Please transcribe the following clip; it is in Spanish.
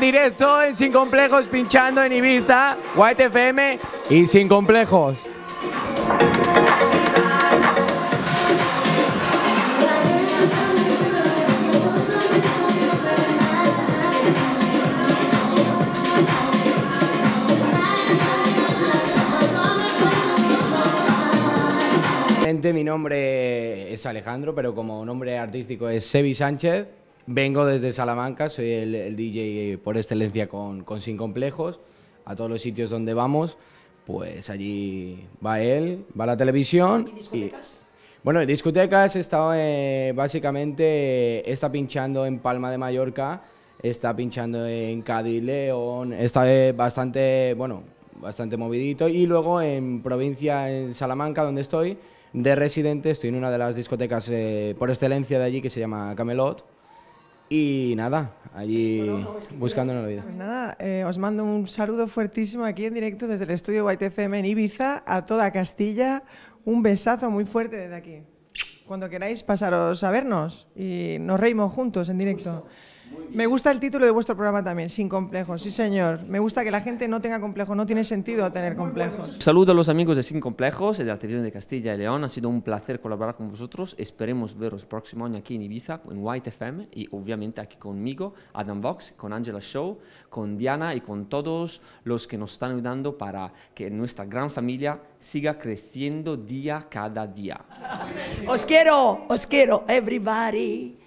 directo en Sin Complejos, pinchando en Ibiza, White FM y Sin Complejos. Mi nombre es Alejandro, pero como nombre artístico es Sebi Sánchez. Vengo desde Salamanca, soy el, DJ por excelencia con, con, Sin Complejos. A todos los sitios donde vamos, pues allí va él, va la televisión. ¿Y discotecas? bueno, en discotecas está eh, básicamente está pinchando en Palma de Mallorca, está pinchando en Cádiz, León, está eh, bastante, bueno, bastante movidito. Y luego en provincia, en Salamanca, donde estoy, de residente, estoy en una de las discotecas eh, por excelencia de allí que se llama Camelot. Y nada, allí buscando la vida. Pues nada, eh, os mando un saludo fuertísimo aquí en directo desde el estudio White FM en Ibiza a toda Castilla. Un besazo muy fuerte desde aquí. Cuando queráis pasaros a vernos y nos reímos juntos en directo. Me gusta el título de vuestro programa también, Sin Complejos. Sí, señor. Me gusta que la gente no tenga complejos. No tiene sentido tener complejos. Saludo a los amigos de Sin Complejos de la televisión de Castilla y León. Ha sido un placer colaborar con vosotros. Esperemos veros el próximo año aquí en Ibiza, en White FM y obviamente aquí conmigo, Adam Box, con Angela Show, con Diana y con todos los que nos están ayudando para que nuestra gran familia siga creciendo día cada día. Os quiero, os quiero, everybody.